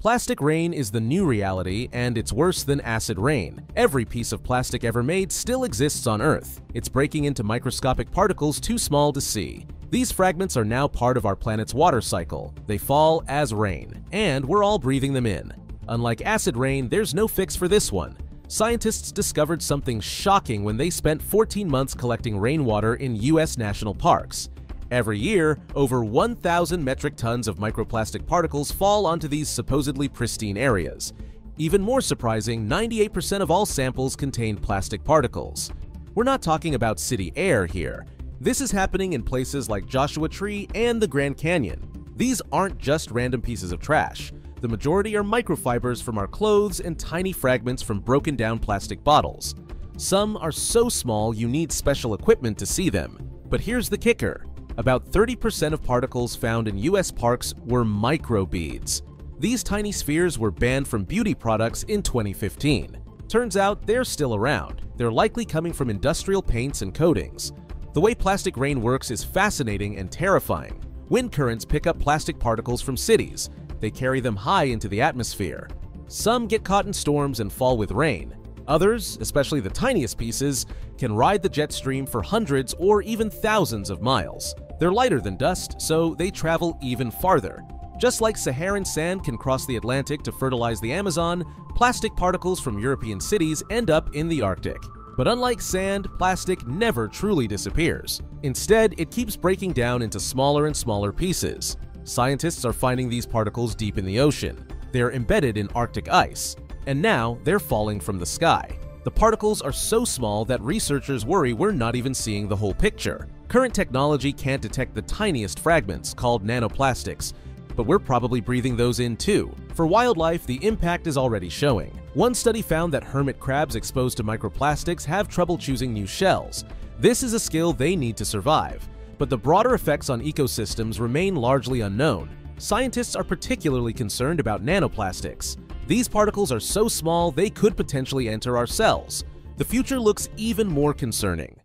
Plastic rain is the new reality, and it's worse than acid rain. Every piece of plastic ever made still exists on Earth. It's breaking into microscopic particles too small to see. These fragments are now part of our planet's water cycle. They fall as rain, and we're all breathing them in. Unlike acid rain, there's no fix for this one. Scientists discovered something shocking when they spent 14 months collecting rainwater in US national parks. Every year, over 1,000 metric tons of microplastic particles fall onto these supposedly pristine areas. Even more surprising, 98% of all samples contain plastic particles. We're not talking about city air here. This is happening in places like Joshua Tree and the Grand Canyon. These aren't just random pieces of trash. The majority are microfibers from our clothes and tiny fragments from broken down plastic bottles. Some are so small you need special equipment to see them. But here's the kicker. About 30% of particles found in US parks were microbeads. These tiny spheres were banned from beauty products in 2015. Turns out they're still around. They're likely coming from industrial paints and coatings. The way plastic rain works is fascinating and terrifying. Wind currents pick up plastic particles from cities. They carry them high into the atmosphere. Some get caught in storms and fall with rain. Others, especially the tiniest pieces, can ride the jet stream for hundreds or even thousands of miles. They're lighter than dust, so they travel even farther. Just like Saharan sand can cross the Atlantic to fertilize the Amazon, plastic particles from European cities end up in the Arctic. But unlike sand, plastic never truly disappears. Instead, it keeps breaking down into smaller and smaller pieces. Scientists are finding these particles deep in the ocean. They're embedded in Arctic ice, and now they're falling from the sky. The particles are so small that researchers worry we're not even seeing the whole picture. Current technology can't detect the tiniest fragments, called nanoplastics, but we're probably breathing those in too. For wildlife, the impact is already showing. One study found that hermit crabs exposed to microplastics have trouble choosing new shells. This is a skill they need to survive. But the broader effects on ecosystems remain largely unknown. Scientists are particularly concerned about nanoplastics. These particles are so small they could potentially enter our cells. The future looks even more concerning.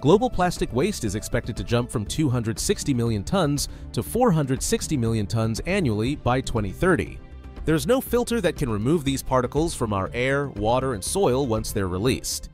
Global plastic waste is expected to jump from 260 million tons to 460 million tons annually by 2030. There's no filter that can remove these particles from our air, water, and soil once they're released.